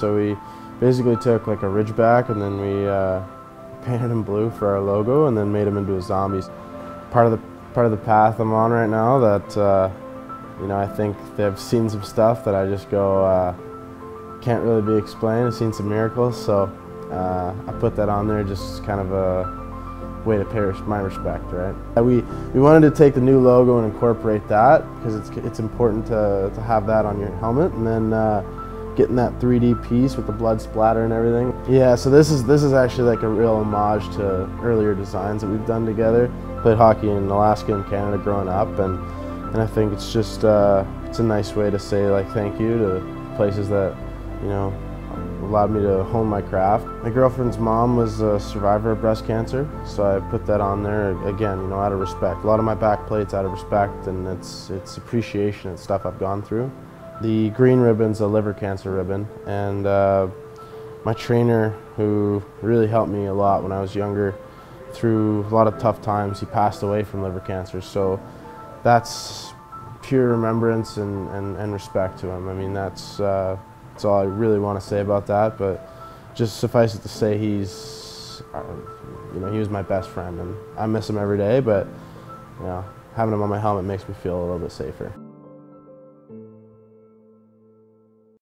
So we basically took like a Ridgeback and then we uh, painted him blue for our logo and then made him into a zombie. Part of the part of the path I'm on right now that uh, you know I think they've seen some stuff that I just go uh, can't really be explained. I've seen some miracles, so uh, I put that on there just kind of a way to pay my respect, right? We we wanted to take the new logo and incorporate that because it's it's important to to have that on your helmet, and then uh, getting that 3D piece with the blood splatter and everything. Yeah, so this is this is actually like a real homage to earlier designs that we've done together. Played hockey in Alaska and Canada growing up, and and I think it's just uh, it's a nice way to say like thank you to places that you know allowed me to hone my craft. My girlfriend's mom was a survivor of breast cancer, so I put that on there again, you know, out of respect. A lot of my back plates out of respect, and it's it's appreciation and stuff I've gone through. The green ribbon's a liver cancer ribbon, and uh, my trainer, who really helped me a lot when I was younger, through a lot of tough times, he passed away from liver cancer. So that's pure remembrance and, and, and respect to him. I mean, that's, uh, that's all I really want to say about that. But just suffice it to say, he's, uh, you know, he was my best friend, and I miss him every day. But you know, having him on my helmet makes me feel a little bit safer.